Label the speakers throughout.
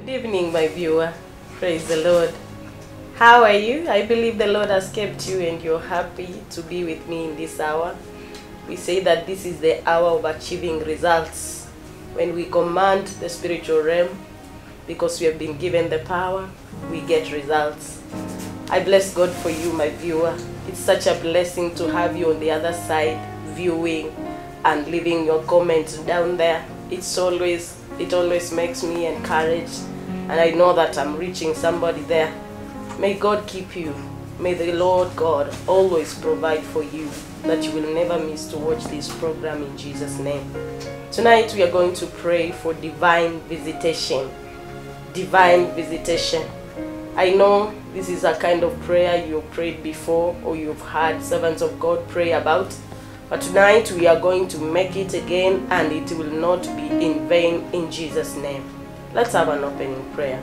Speaker 1: Good evening, my viewer. Praise the Lord. How are you? I believe the Lord has kept you and you're happy to be with me in this hour. We say that this is the hour of achieving results. When we command the spiritual realm, because we have been given the power, we get results. I bless God for you, my viewer. It's such a blessing to have you on the other side, viewing and leaving your comments down there. It's always it always makes me encouraged and I know that I'm reaching somebody there. May God keep you. May the Lord God always provide for you that you will never miss to watch this program in Jesus' name. Tonight we are going to pray for divine visitation. Divine visitation. I know this is a kind of prayer you've prayed before or you've heard servants of God pray about. But tonight we are going to make it again and it will not be in vain in Jesus' name. Let's have an opening prayer.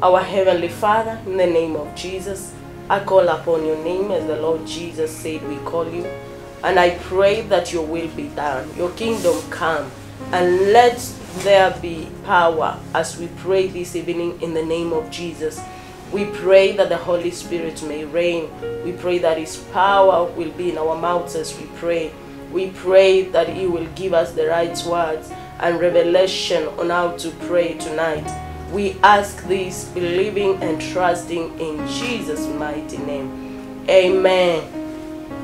Speaker 1: Our Heavenly Father, in the name of Jesus, I call upon your name as the Lord Jesus said we call you. And I pray that your will be done, your kingdom come, and let there be power as we pray this evening in the name of Jesus. We pray that the Holy Spirit may reign. We pray that His power will be in our mouths as we pray. We pray that He will give us the right words and revelation on how to pray tonight. We ask this believing and trusting in Jesus' mighty name. Amen.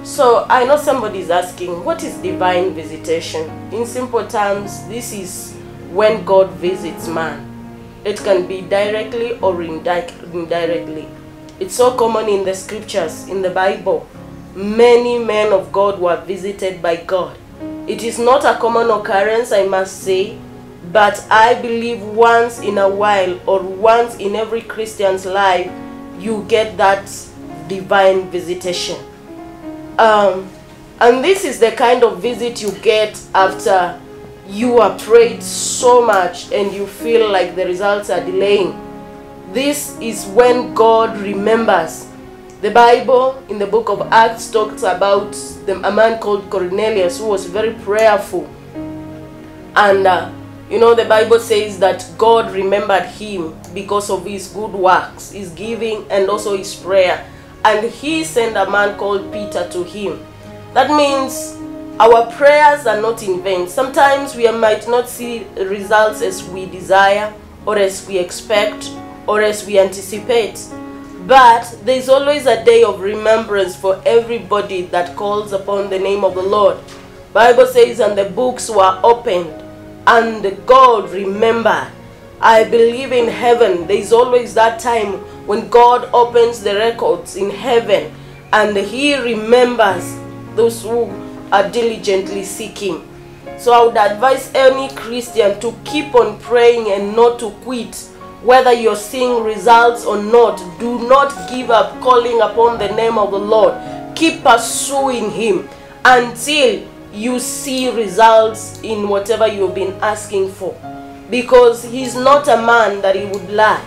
Speaker 1: So I know somebody is asking, what is divine visitation? In simple terms, this is when God visits man. It can be directly or indirectly. It's so common in the scriptures, in the Bible. Many men of God were visited by God. It is not a common occurrence, I must say, but I believe once in a while or once in every Christian's life, you get that divine visitation. Um, and this is the kind of visit you get after you are prayed so much and you feel like the results are delaying. This is when God remembers. The Bible in the book of Acts talks about the, a man called Cornelius who was very prayerful. And uh, you know, the Bible says that God remembered him because of his good works, his giving, and also his prayer. And he sent a man called Peter to him. That means our prayers are not in vain. Sometimes we might not see results as we desire, or as we expect, or as we anticipate. But there is always a day of remembrance for everybody that calls upon the name of the Lord. Bible says, and the books were opened, and God remembered. I believe in heaven. There is always that time when God opens the records in heaven, and He remembers those who are diligently seeking. So I would advise any Christian to keep on praying and not to quit. Whether you're seeing results or not, do not give up calling upon the name of the Lord. Keep pursuing Him until you see results in whatever you've been asking for. Because He's not a man that He would lie.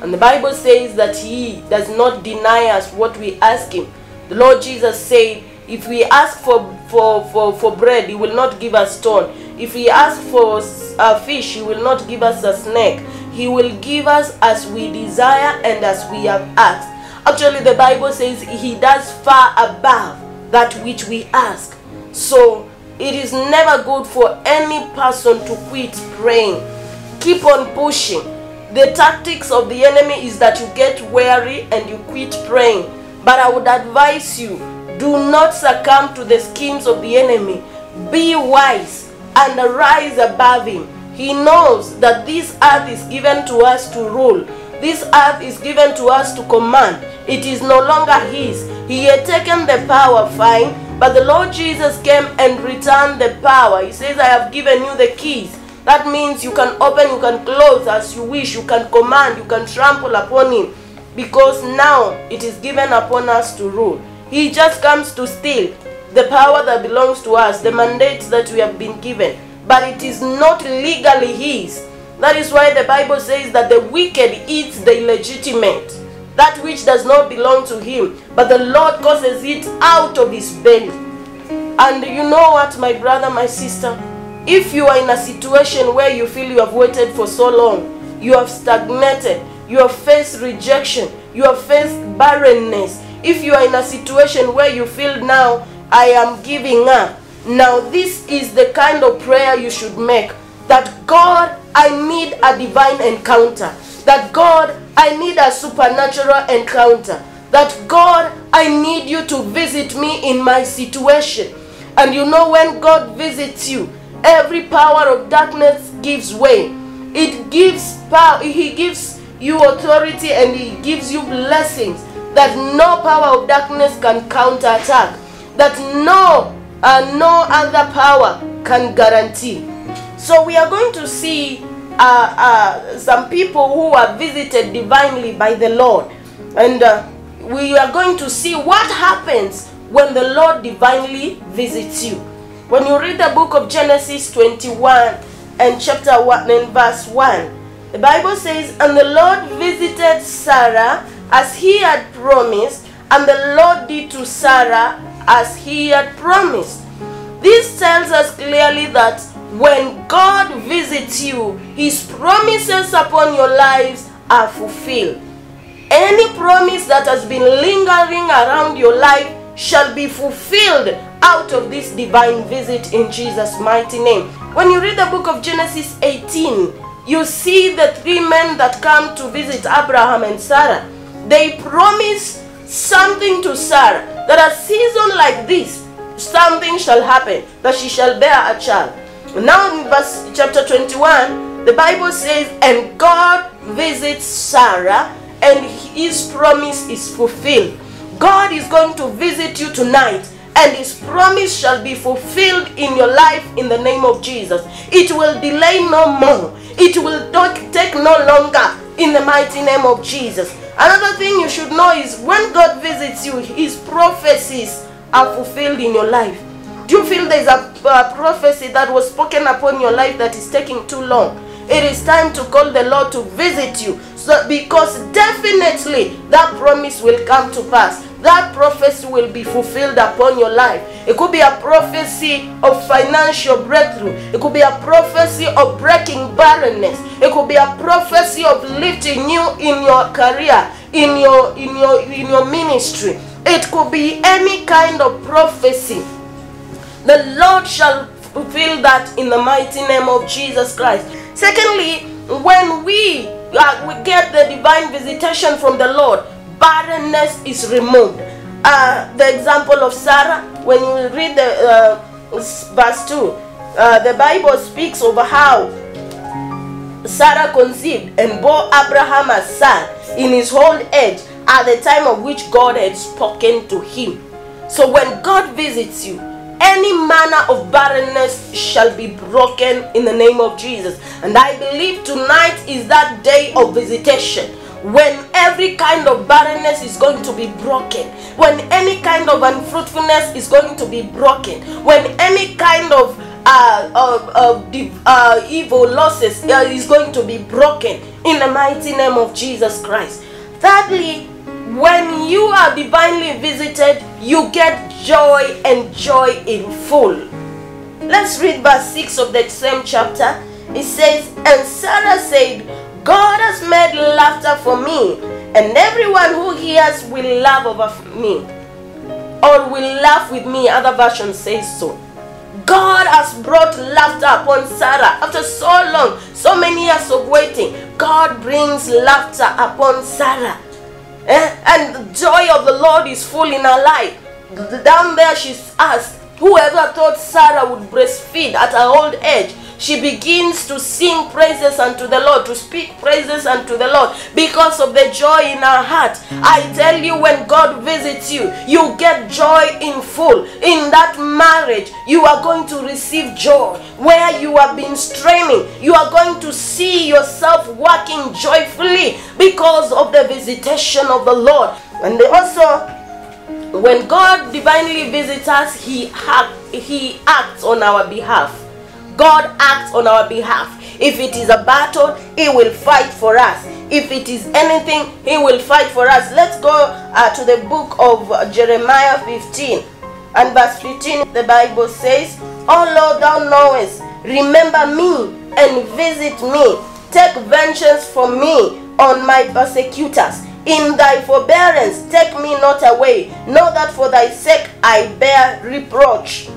Speaker 1: And the Bible says that He does not deny us what we ask Him. The Lord Jesus said, if we ask for, for, for, for bread, He will not give us stone. If we ask for a fish, He will not give us a snake. He will give us as we desire and as we have asked. Actually, the Bible says He does far above that which we ask. So, it is never good for any person to quit praying. Keep on pushing. The tactics of the enemy is that you get weary and you quit praying. But I would advise you do not succumb to the schemes of the enemy. Be wise and rise above him. He knows that this earth is given to us to rule. This earth is given to us to command. It is no longer his. He had taken the power, fine, but the Lord Jesus came and returned the power. He says, I have given you the keys. That means you can open, you can close as you wish, you can command, you can trample upon him. Because now it is given upon us to rule. He just comes to steal the power that belongs to us, the mandates that we have been given. But it is not legally his. That is why the Bible says that the wicked eats the illegitimate, that which does not belong to him. But the Lord causes it out of his belly. And you know what, my brother, my sister? If you are in a situation where you feel you have waited for so long, you have stagnated, you have faced rejection, you have faced barrenness, if you are in a situation where you feel now, I am giving up, now this is the kind of prayer you should make that God, I need a divine encounter. That God, I need a supernatural encounter. That God, I need you to visit me in my situation. And you know, when God visits you, every power of darkness gives way. It gives power, He gives you authority and He gives you blessings that no power of darkness can counterattack, that no uh, no other power can guarantee. So we are going to see uh, uh, some people who are visited divinely by the Lord, and uh, we are going to see what happens when the Lord divinely visits you. When you read the book of Genesis 21 and chapter 1 and verse 1, the Bible says, And the Lord visited Sarah as he had promised, and the Lord did to Sarah as he had promised. This tells us clearly that when God visits you, his promises upon your lives are fulfilled. Any promise that has been lingering around your life shall be fulfilled out of this divine visit in Jesus' mighty name. When you read the book of Genesis 18, you see the three men that come to visit Abraham and Sarah. They promise something to Sarah that a season like this, something shall happen, that she shall bear a child. Now in verse chapter 21, the Bible says, And God visits Sarah, and his promise is fulfilled. God is going to visit you tonight and his promise shall be fulfilled in your life in the name of Jesus. It will delay no more. It will take no longer in the mighty name of Jesus. Another thing you should know is when God visits you, his prophecies are fulfilled in your life. Do you feel there's a, a prophecy that was spoken upon your life that is taking too long? It is time to call the Lord to visit you. So because definitely that promise will come to pass that prophecy will be fulfilled upon your life. It could be a prophecy of financial breakthrough. It could be a prophecy of breaking barrenness. It could be a prophecy of lifting you in your career, in your in your in your ministry. It could be any kind of prophecy. The Lord shall fulfill that in the mighty name of Jesus Christ. Secondly, when we uh, we get the divine visitation from the Lord, barrenness is removed. Uh, the example of Sarah, when you read the uh, verse 2, uh, the Bible speaks of how Sarah conceived and bore Abraham a son in his old age at the time of which God had spoken to him. So when God visits you, any manner of barrenness shall be broken in the name of Jesus. And I believe tonight is that day of visitation when every kind of barrenness is going to be broken, when any kind of unfruitfulness is going to be broken, when any kind of uh, uh, evil losses uh, is going to be broken in the mighty name of Jesus Christ. Thirdly, when you are divinely visited, you get joy and joy in full. Let's read verse 6 of that same chapter. It says, And Sarah said, God has made laughter for me, and everyone who hears will laugh over me, or will laugh with me. Other version says so. God has brought laughter upon Sarah after so long, so many years of waiting. God brings laughter upon Sarah. Eh? And the joy of the Lord is full in her life. Down there, she's asked, Whoever thought Sarah would breastfeed at her old age she begins to sing praises unto the Lord, to speak praises unto the Lord because of the joy in her heart. I tell you, when God visits you, you get joy in full. In that marriage, you are going to receive joy. Where you have been straining, you are going to see yourself working joyfully because of the visitation of the Lord. And also, when God divinely visits us, He, act, he acts on our behalf. God acts on our behalf. If it is a battle, He will fight for us. If it is anything, He will fight for us. Let's go uh, to the book of Jeremiah 15 and verse 15. The Bible says, Oh Lord, thou knowest, remember me and visit me take vengeance for me on my persecutors. In thy forbearance, take me not away. Know that for thy sake I bear reproach.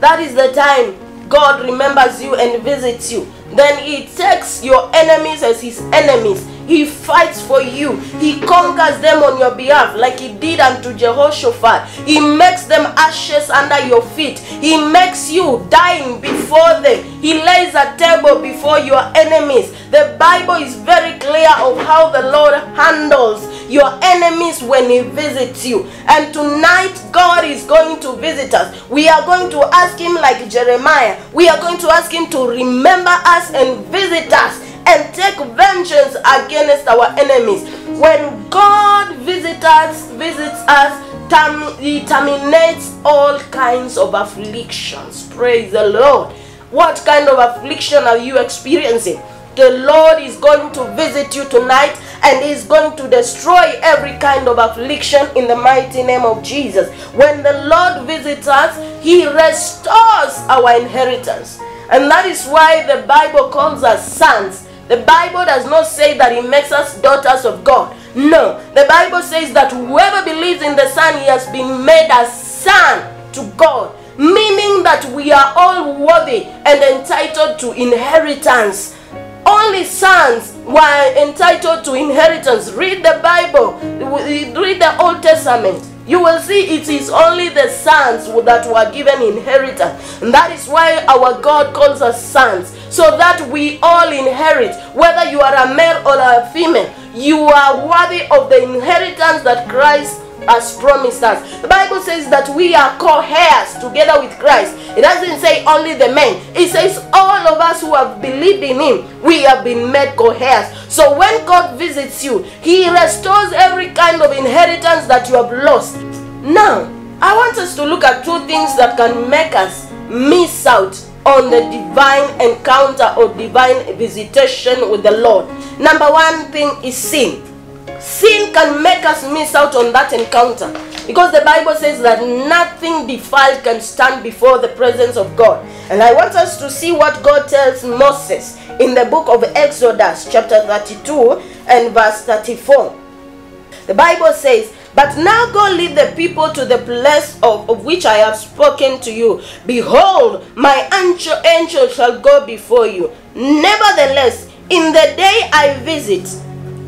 Speaker 1: That is the time God remembers you and visits you. Then He takes your enemies as His enemies. He fights for you. He conquers them on your behalf, like He did unto Jehoshaphat. He makes them ashes under your feet. He makes you dying before them. He lays a table before your enemies. The Bible is very clear of how the Lord handles your enemies when He visits you. And tonight, God is going to visit us. We are going to ask Him, like Jeremiah, we are going to ask Him to remember us and visit us and take vengeance against our enemies. When God visits us, visits us, He terminates all kinds of afflictions. Praise the Lord. What kind of affliction are you experiencing? The Lord is going to visit you tonight and is going to destroy every kind of affliction in the mighty name of Jesus. When the Lord visits us, He restores our inheritance. And that is why the Bible calls us sons. The Bible does not say that He makes us daughters of God. No, the Bible says that whoever believes in the Son, he has been made a son to God, meaning that we are all worthy and entitled to inheritance. Only sons were entitled to inheritance. Read the Bible, read the Old Testament. You will see it is only the sons that were given inheritance. And that is why our God calls us sons, so that we all inherit. Whether you are a male or a female, you are worthy of the inheritance that Christ has promised us. The Bible says that we are co-heirs together with Christ. It doesn't say only the men. It says all of us who have believed in him, we have been made co-heirs. So when God visits you, he restores every kind of inheritance that you have lost. Now, I want us to look at two things that can make us miss out on the divine encounter or divine visitation with the Lord. Number one thing is sin. Sin can make us miss out on that encounter because the Bible says that nothing defiled can stand before the presence of God. And I want us to see what God tells Moses in the book of Exodus, chapter 32 and verse 34. The Bible says, But now go lead the people to the place of, of which I have spoken to you. Behold, my angel, angel shall go before you. Nevertheless, in the day I visit,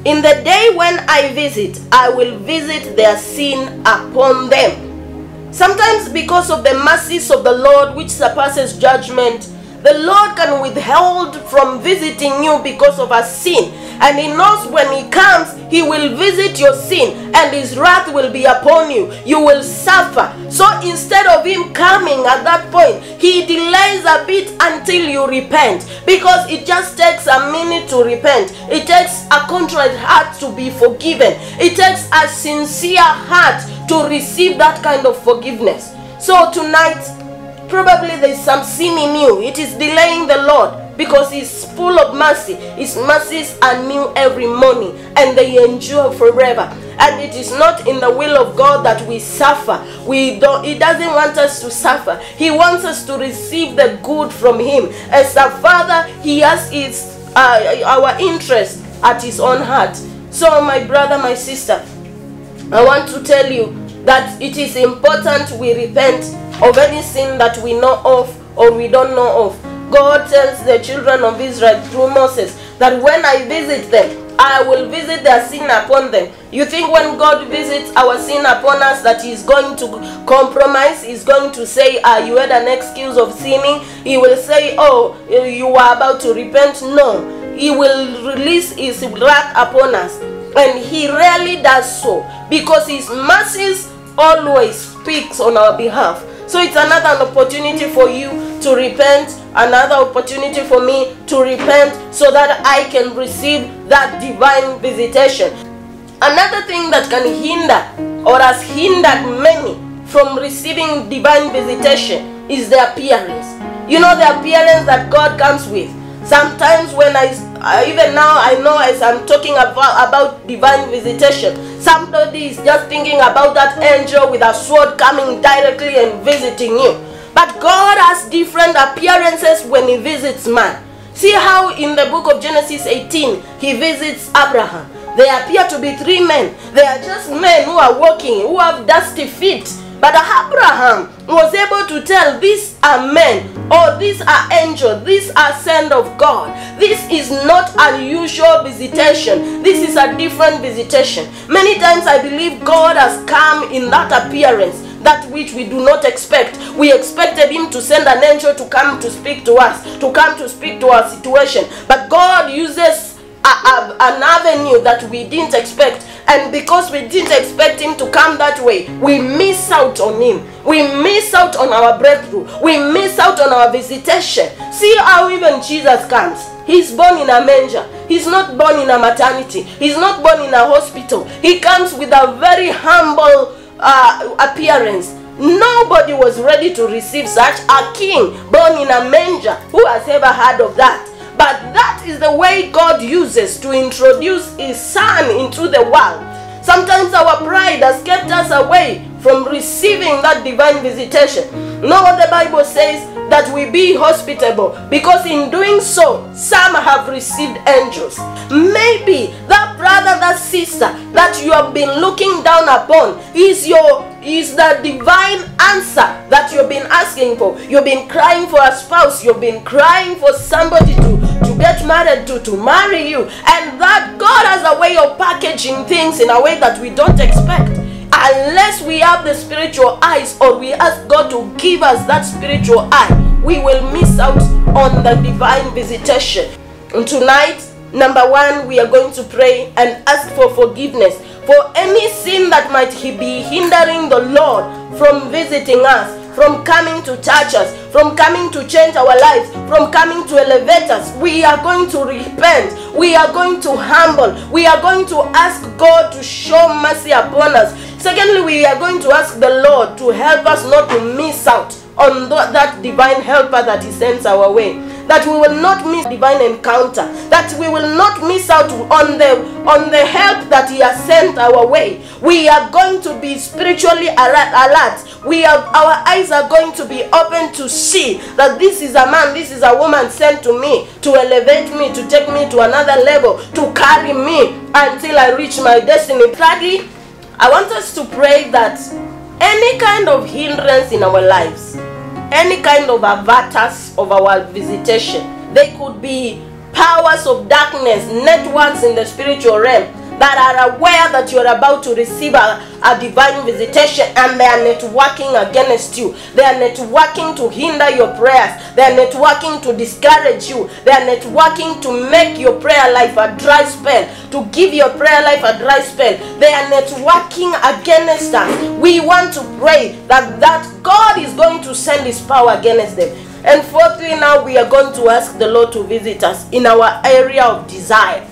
Speaker 1: in the day when I visit, I will visit their sin upon them. Sometimes, because of the mercies of the Lord, which surpasses judgment, the Lord can withhold from visiting you because of a sin. And He knows when He comes, He will visit your sin and His wrath will be upon you. You will suffer. So instead of Him coming at that point, He delays a bit until you repent because it just takes a minute to repent. It takes a contrite heart to be forgiven, it takes a sincere heart to receive that kind of forgiveness. So tonight, probably there is some sin in you. It is delaying the Lord because He's full of mercy. His mercies are new every morning and they endure forever. And it is not in the will of God that we suffer. We don't He doesn't want us to suffer. He wants us to receive the good from Him. As a father, He has his uh, our interest at His own heart. So, my brother, my sister, I want to tell you that it is important we repent of any sin that we know of or we don't know of. God tells the children of Israel through Moses that when I visit them, I will visit their sin upon them. You think when God visits our sin upon us that He's going to compromise? He's going to say, Ah, you had an excuse of sinning? He will say, Oh, you are about to repent? No. He will release His wrath upon us. And He rarely does so because His mercies always speaks on our behalf. So it's another opportunity for you to repent, another opportunity for me to repent so that I can receive that divine visitation. Another thing that can hinder or has hindered many from receiving divine visitation is the appearance. You know, the appearance that God comes with. Sometimes when I, even now I know as I'm talking about, about divine visitation, somebody is just thinking about that angel with a sword coming directly and visiting you. But God has different appearances when He visits man. See how in the book of Genesis 18 he visits Abraham. There appear to be three men. They are just men who are walking, who have dusty feet. But Abraham was able to tell these are men or these are angels, these are sent of God. This is not an unusual visitation. This is a different visitation. Many times I believe God has come in that appearance that which we do not expect. We expected him to send an angel to come to speak to us, to come to speak to our situation. But God uses a, a, an avenue that we didn't expect. And because we didn't expect him to come that way, we miss out on him. We miss out on our breakthrough. We miss out on our visitation. See how even Jesus comes. He's born in a manger. He's not born in a maternity. He's not born in a hospital. He comes with a very humble uh, appearance. Nobody was ready to receive such a king born in a manger. Who has ever heard of that? But that is the way God uses to introduce His Son into the world. Sometimes our pride has kept us away from receiving that divine visitation. No, the Bible says that we be hospitable because in doing so, some have received angels. Maybe that brother, that sister that you have been looking down upon is your is the divine answer that you've been asking for. You've been crying for a spouse, you've been crying for somebody to, to get married to, to marry you, and that God has a way of packaging things in a way that we don't expect. Unless we have the spiritual eyes or we ask God to give us that spiritual eye, we will miss out on the divine visitation. And tonight, number one, we are going to pray and ask for forgiveness for any sin that might be hindering the Lord from visiting us from coming to touch us, from coming to change our lives, from coming to elevate us. We are going to repent. We are going to humble. We are going to ask God to show mercy upon us. Secondly, we are going to ask the Lord to help us not to miss out on that divine helper that He sends our way that we will not miss divine encounter that we will not miss out on the on the help that he has sent our way we are going to be spiritually alert, alert. we are our eyes are going to be open to see that this is a man this is a woman sent to me to elevate me to take me to another level to carry me until i reach my destiny thirdly i want us to pray that any kind of hindrance in our lives any kind of avatars of our visitation. They could be powers of darkness, networks in the spiritual realm that are aware that you're about to receive a, a divine visitation and they are networking against you. They are networking to hinder your prayers. They are networking to discourage you. They are networking to make your prayer life a dry spell, to give your prayer life a dry spell. They are networking against us. We want to pray that, that God is going to send his power against them. And fourthly, now we are going to ask the Lord to visit us in our area of desire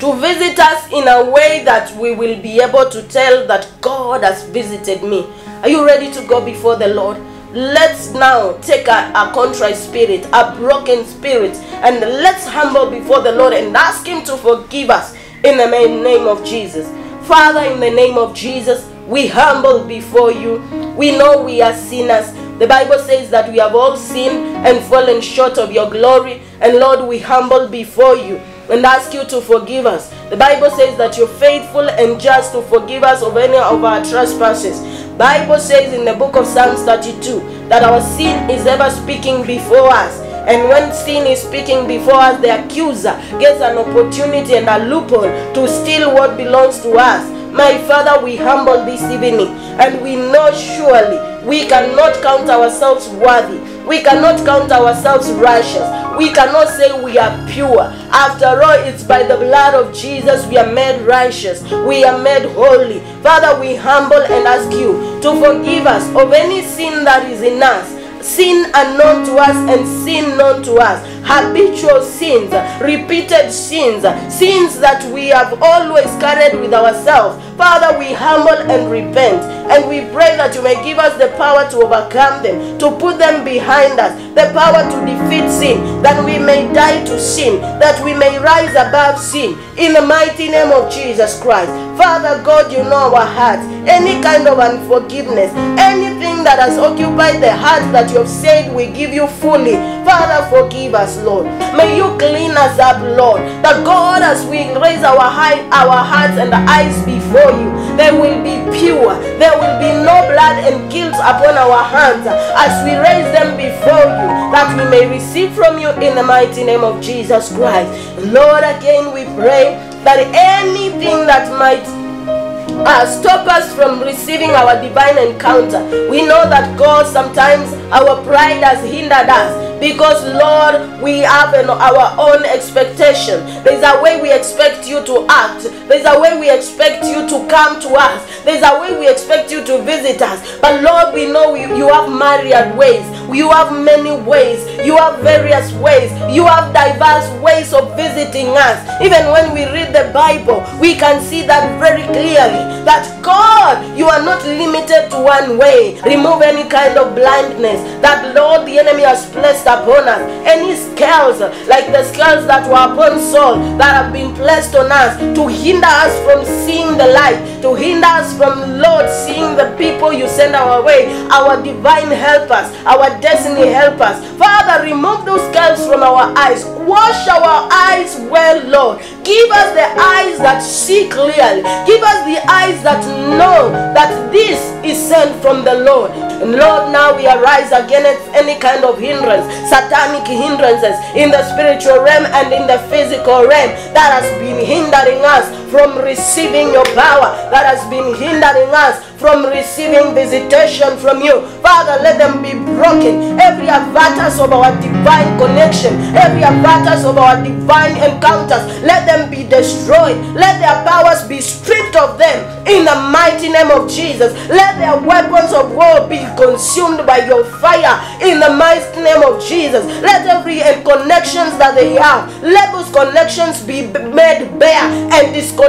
Speaker 1: to visit us in a way that we will be able to tell that God has visited me. Are you ready to go before the Lord? Let's now take a, a contrite spirit, a broken spirit, and let's humble before the Lord and ask Him to forgive us in the name of Jesus. Father, in the name of Jesus, we humble before you. We know we are sinners. The Bible says that we have all sinned and fallen short of your glory. And Lord, we humble before you and ask you to forgive us. The Bible says that you're faithful and just to forgive us of any of our trespasses. Bible says in the book of Psalms 32 that our sin is ever speaking before us. And when sin is speaking before us, the accuser gets an opportunity and a loophole to steal what belongs to us. My Father, we humble this evening and we know surely we cannot count ourselves worthy. We cannot count ourselves righteous. We cannot say we are pure. After all, it's by the blood of Jesus we are made righteous. We are made holy. Father, we humble and ask you to forgive us of any sin that is in us sin unknown to us and sin known to us, habitual sins, repeated sins, sins that we have always carried with ourselves. Father, we humble and repent, and we pray that you may give us the power to overcome them, to put them behind us, the power to defeat sin, that we may die to sin, that we may rise above sin, in the mighty name of Jesus Christ. Father God, you know our hearts, any kind of unforgiveness, anything that has occupied the heart that you have said we give you fully. Father, forgive us. Lord. May you clean us up, Lord. That God, as we raise our high, our hearts and eyes before you, they will be pure. There will be no blood and guilt upon our hands as we raise them before you, that we may receive from you in the mighty name of Jesus Christ. Lord, again we pray that anything that might uh, stop us from receiving our divine encounter. We know that God sometimes our pride has hindered us because Lord, we have an, our own expectation. There's a way we expect you to act. There's a way we expect you to come to us. There's a way we expect you to visit us. But Lord, we know you, you have myriad ways. You have many ways. You have various ways. You have diverse ways of visiting us. Even when we read the Bible, we can see that very clearly. That God, you are not limited to one way. Remove any kind of blindness that Lord the enemy has placed upon us. Any scales, like the scales that were upon Saul, that have been placed on us to hinder us from seeing the light, to hinder us from Lord seeing the people you send our way, our divine helpers, our destiny helpers. Father, remove those scales from our eyes. Wash our eyes well, Lord. Give us the eyes that see clearly. Give us the eyes that know that this is sent from the Lord. Lord, now we arise against any kind of hindrance, satanic hindrances in the spiritual realm and in the physical realm that has been hindering us from receiving your power, that has been hindering us from receiving visitation from you. Father, let them be broken. Every avatar of our divine connection, every avatar of our divine encounters, let them be destroyed. Let their powers be stripped of them in the mighty name of Jesus. Let their weapons of war be consumed by your fire in the mighty name of Jesus. Let every connections that they have, let those connections be made bare and disconnected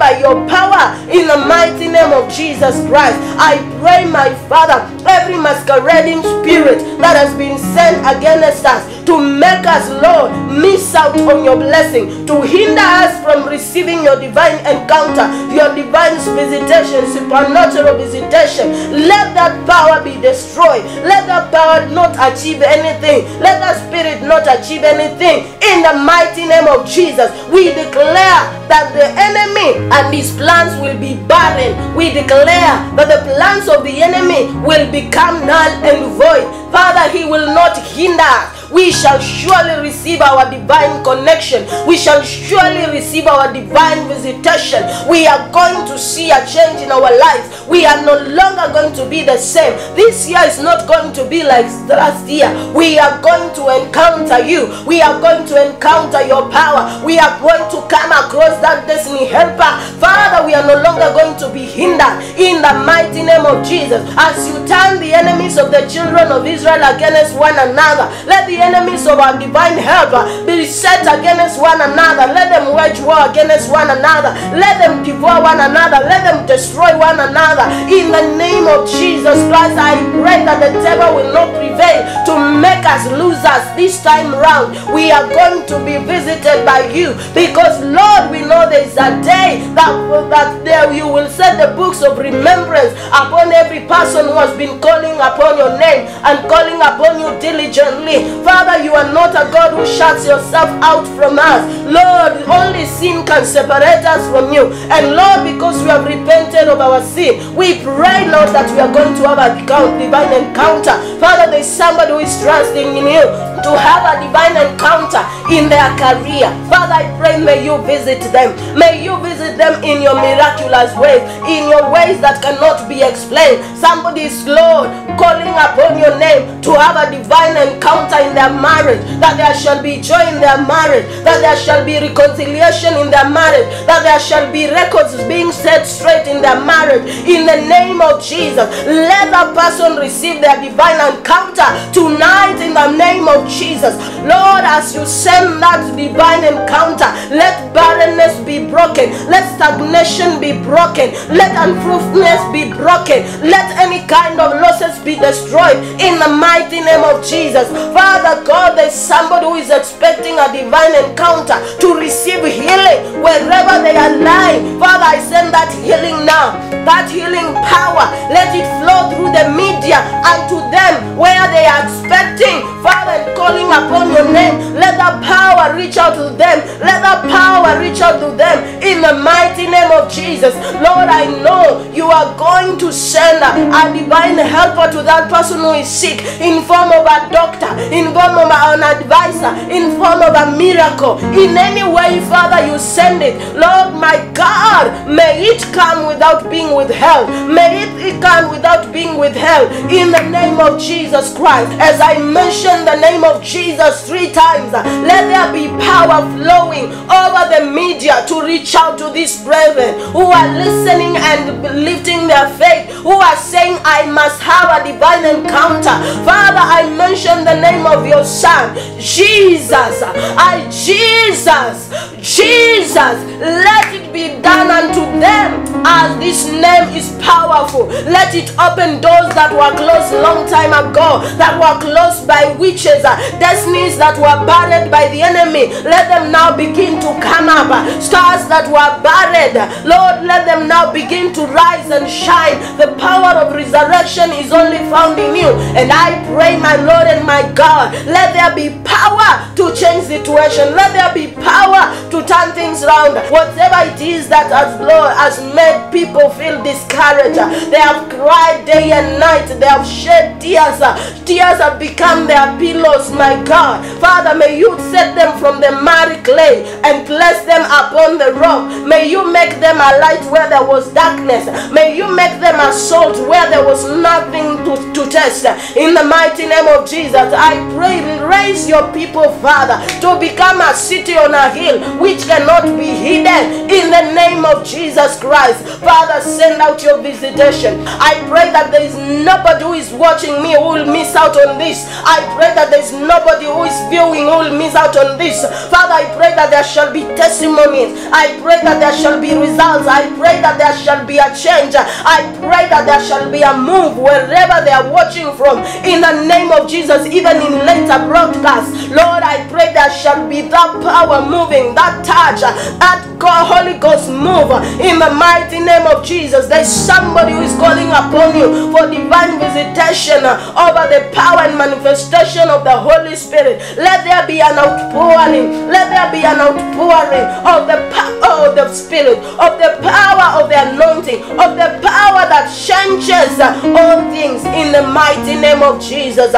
Speaker 1: by your power in the mighty name of Jesus Christ. I pray, my Father, every masquerading spirit that has been sent against us to make us, Lord, miss out on your blessing, to hinder us from receiving your divine encounter, your divine visitation, supernatural visitation. Let that power be destroyed. Let that power not achieve anything. Let that spirit not achieve anything. In the mighty name of Jesus, we declare that the enemy and his plans will be barren. We declare that the plans of the enemy will become null and void. Father, he will not hinder us we shall surely receive our divine connection. We shall surely receive our divine visitation. We are going to see a change in our lives. We are no longer going to be the same. This year is not going to be like last year. We are going to encounter you. We are going to encounter your power. We are going to come across that destiny helper. Father, we are no longer going to be hindered in the mighty name of Jesus. As you turn the enemies of the children of Israel against one another, let the enemies of our divine help uh, be set against one another. Let them wage war against one another. Let them devour one another. Let them destroy one another. In the name of Jesus Christ, I pray that the devil will not prevail to make us losers this time round. We are going to be visited by you because, Lord, we know there is a day that, that there you will set the books of remembrance upon every person who has been calling upon your name and calling upon you diligently. Father, you are not a God who shuts yourself out from us. Lord, only sin can separate us from you. And Lord, because we have repented of our sin, we pray, Lord, that we are going to have a divine encounter. Father, there is somebody who is trusting in you to have a divine encounter in their career. Father, I pray, may you visit them. May you visit them in your miraculous ways, in your ways that cannot be explained. Somebody is, Lord, calling upon your name to have a divine encounter in their marriage, that there shall be joy in their marriage, that there shall be reconciliation in their marriage, that there shall be records being set straight in their marriage. In the name of Jesus, let that person receive their divine encounter tonight in the name of Jesus. Lord, as you send that divine encounter, let barrenness be broken, let stagnation be broken, let unfruitfulness be broken, let any kind of losses be destroyed in the mighty name of Jesus. Father God, there's somebody who is expecting a divine encounter to receive healing wherever they are lying. Father, I send that healing now. That healing power, let it flow through the media and to them where they are expecting. Father, calling upon your name, let that power reach out to them. Let that power reach out to them in the mighty name of Jesus. Lord, I know you are going to send a divine helper to that person who is sick in form of a doctor, in form of an advisor, in form of a miracle. In any way, Father, you send it. Lord, my God, may it come without being withheld. May it come without being withheld. In the name of Jesus Christ. As I mentioned the name of Jesus three times, let there be power flowing over the media to reach out to these brethren who are listening and lifting their faith, who are saying, I must have a divine encounter. Father, I mention the name of your son, Jesus. I, Jesus, Jesus, let it be done unto them as this name is powerful. Let it open doors that were closed long time ago, that were closed by witches, uh, destinies that were buried by the enemy. Let them now begin to come up. Stars that were buried, Lord, let them now begin to rise and shine. The power of resurrection is only found in you. And I pray, my Lord and my God, let there be power to change situation. Let there be power to turn things around. Whatever it is that has Lord has made people feel discouraged. They have cried day and night. They have shed tears. Tears have become their pillows, my God. Father, may you set them from the miry clay and place them upon the rock. May you make them a light where there was darkness. May you make them a salt where there was nothing to, to test. In the mighty name of Jesus, I pray, raise your people, Father, to become a city on a hill which cannot be hidden. In the name of Jesus Christ, Father, send out your visitation. I pray that there is nobody who is watching me who will miss out on this. I pray that there is nobody who is viewing who will miss out on this. Father, I pray that there shall be testimonies. I pray that there shall be results. I pray that there shall be a change. I pray that there shall be a move wherever they are watching from. In the name of Jesus, even in later broadcasts, Lord, I pray there shall be that power moving, that touch, that God, Holy Ghost move in the mighty name of Jesus. There's somebody who is calling upon you for divine visitation over the power and manifestation of the Holy Spirit. Let there be an outpouring. Let there be an outpouring of the power of the Spirit, of the power of the anointing, of the power that changes all things in the mighty name of Jesus.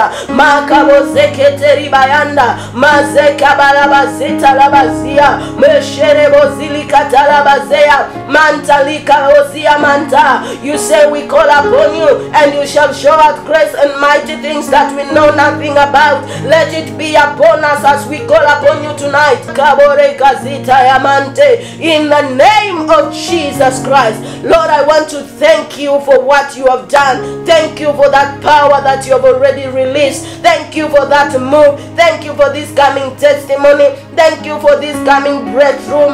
Speaker 1: Ozia manta. You say we call upon you and you shall show us grace and mighty things that we know nothing about. Let it be upon us as we call upon you tonight. Kabore. In the name of Jesus Christ. Lord, I want to thank you for what you have done. Thank you for that power that you have already released. Thank you for that move. Thank you for this coming testimony. Thank you for this coming breakthrough.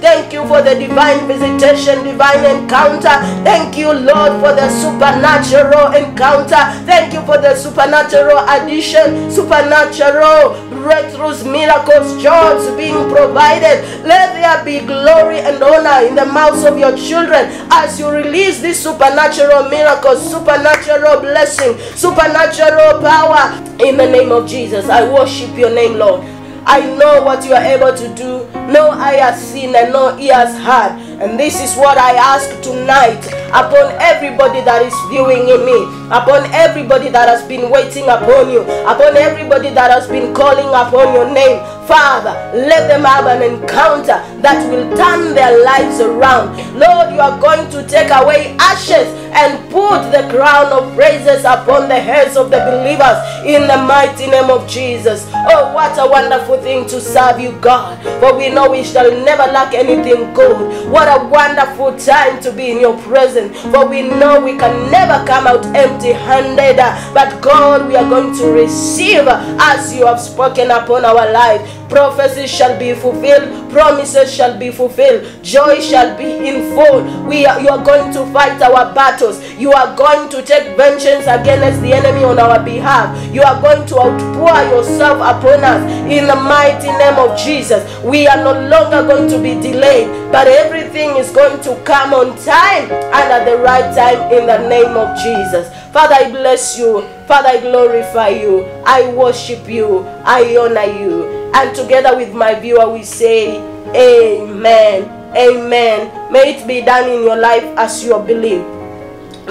Speaker 1: Thank you for the divine visitation, divine encounter. Thank you, Lord, for the supernatural encounter. Thank you for the supernatural addition, supernatural breakthroughs, miracles, jobs being provided. Let there be glory and honor in the mouths of your children as you release these supernatural miracles, supernatural blessing, supernatural power. In the name of Jesus, I worship your name, Lord. I know what you are able to do. No eye has seen and no ear has heard. And this is what I ask tonight upon everybody that is viewing in me, upon everybody that has been waiting upon you, upon everybody that has been calling upon your name. Father, let them have an encounter that will turn their lives around. Lord, you are going to take away ashes and put the crown of praises upon the heads of the believers in the mighty name of Jesus. Oh, what a wonderful thing to serve you, God. For we know we shall never lack anything good. What a wonderful time to be in your presence. For we know we can never come out empty handed. But God, we are going to receive as you have spoken upon our life. Prophecies shall be fulfilled, promises shall be fulfilled, joy shall be in full. We are, you are going to fight our battles. You are going to take vengeance against the enemy on our behalf. You are going to outpour yourself upon us in the mighty name of Jesus. We are no longer going to be delayed, but everything is going to come on time and at the right time in the name of Jesus. Father, I bless you. Father, I glorify you. I worship you. I honor you. And together with my viewer, we say, Amen. Amen. May it be done in your life as you believe.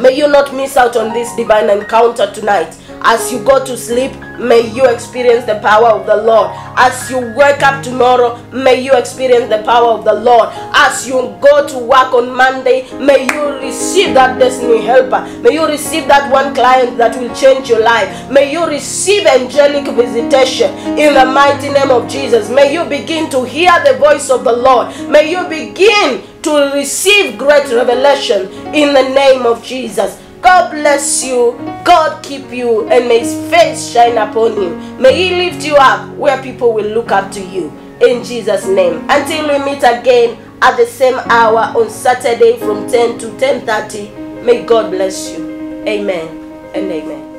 Speaker 1: May you not miss out on this divine encounter tonight. As you go to sleep, may you experience the power of the Lord. As you wake up tomorrow, may you experience the power of the Lord. As you go to work on Monday, may you receive that destiny helper. May you receive that one client that will change your life. May you receive angelic visitation in the mighty name of Jesus. May you begin to hear the voice of the Lord. May you begin to receive great revelation in the name of Jesus. God bless you. God keep you. And may his face shine upon you. May he lift you up where people will look up to you. In Jesus' name. Until we meet again at the same hour on Saturday from 10 to 10.30. May God bless you. Amen and amen.